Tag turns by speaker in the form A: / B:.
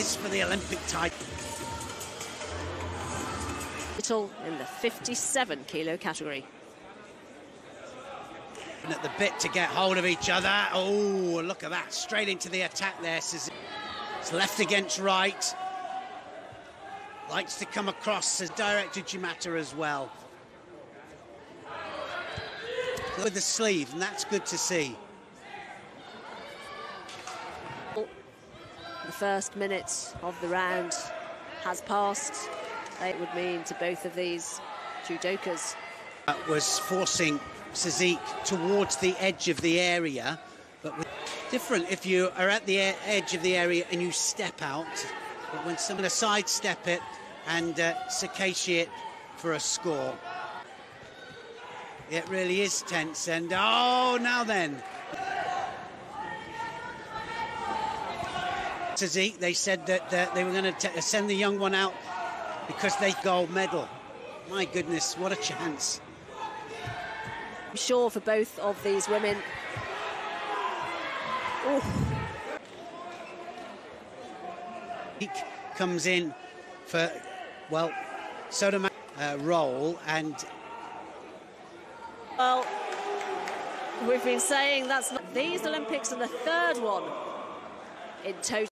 A: This for the Olympic title.
B: Little in the 57 kilo category.
A: And at the bit to get hold of each other. Oh, look at that. Straight into the attack there. It's left against right. Likes to come across as directed Jimata as well. With the sleeve, and that's good to see.
B: First minute of the round has passed. It would mean to both of these judokas.
A: That was forcing Cysique towards the edge of the area, but different if you are at the edge of the area and you step out, but when someone sidestep it and uh, for a score. It really is tense, and oh, now then. Cysique, they said that uh, they were going to send the young one out because they gold medal. My goodness, what a chance.
B: I'm sure for both of these women. Ooh.
A: comes in for, well, Sotomayor uh, role and...
B: Well, we've been saying that's not... These Olympics are the third one in total.